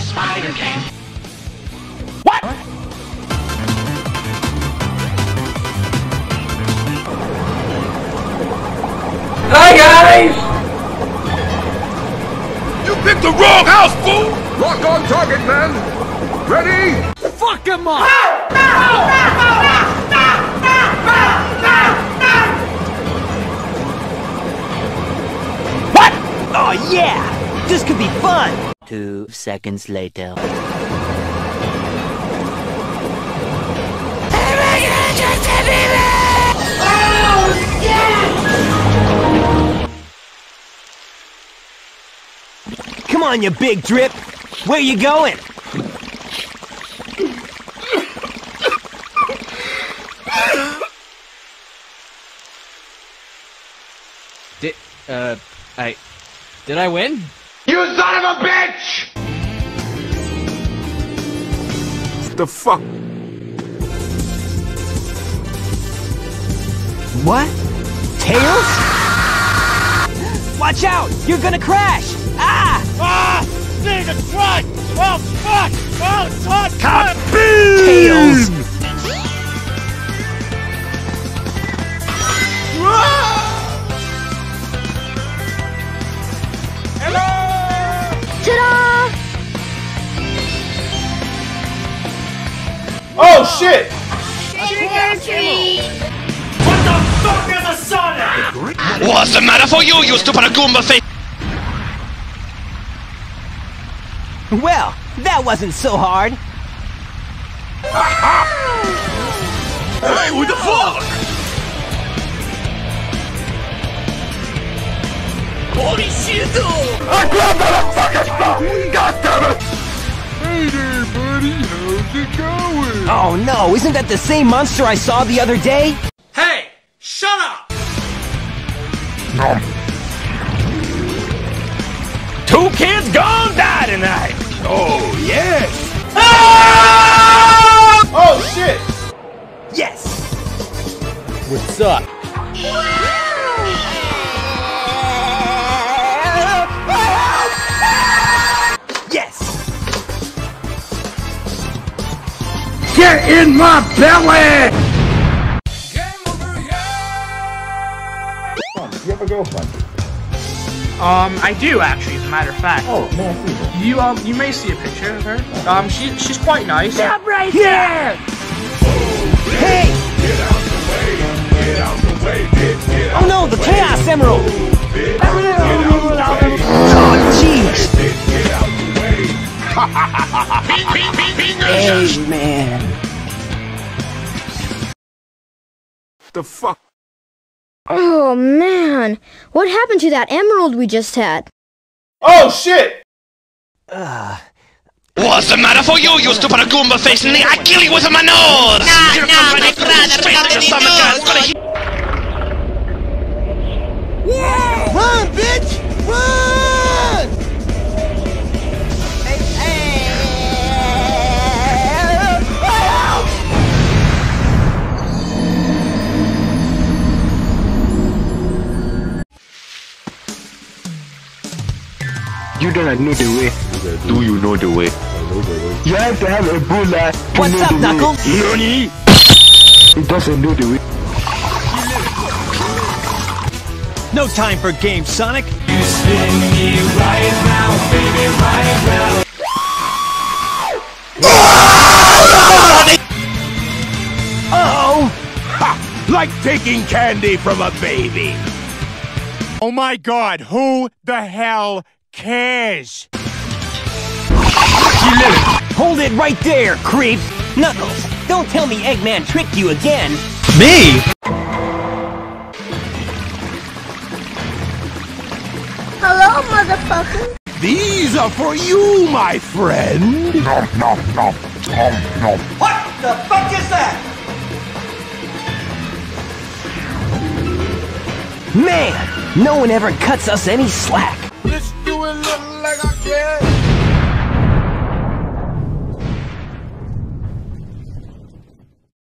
Spider King. What? Hi, guys! You picked the wrong house, fool! Lock on target, man! Ready? Fuck him up! Ah! Ah! Ah! Two seconds later. Come on, you big drip! Where you going? Did, uh, I... Did I win? You son of a bitch! The fuck? What? Tails? Watch out! You're gonna crash! Ah! Ah! Need a truck! Oh, fuck! Oh, truck! Truck! Tails! Oh shit! What the fuck is a Sonic? What's the matter for you, you stupid Goomba face? Well, that wasn't so hard. Hey, what the fuck? Holy shit! I grabbed that fucking stuff! God damn it! Hey there, buddy. How's it going? Oh no, isn't that the same monster I saw the other day? Hey! Shut up! Two kids gone die tonight! Oh, yes! Ah! Oh shit! Yes! What's up? In my belly! You have a girlfriend? Um, I do actually, as a matter of fact. Oh, man, please. You um, you may see a picture of her. Um, she she's quite nice. Stop right there! Hey! Oh no, the Chaos Emerald! Oh, jeez! Hey, man. The fuck? Oh man, what happened to that emerald we just had? Oh shit! What's the matter for you, you stupid Goomba face? I kill you with my nose! No, no, my brother, nothing to do. Run, bitch! You don't know the way. Do you know the way? You have to have a Ebola uh, to What's know up, the way. Knuckles? Nani? He doesn't know the way. No time for games, Sonic! Uh-oh! Like taking candy from a baby. Oh my god, who the hell cares? Hold it right there, creep! Knuckles, don't tell me Eggman tricked you again! Me? Hello, motherfucker. These are for you, my friend. Nom, nom, nom. Nom, nom. What the fuck is that? Man, no one ever cuts us any slack. Let's even look like I care.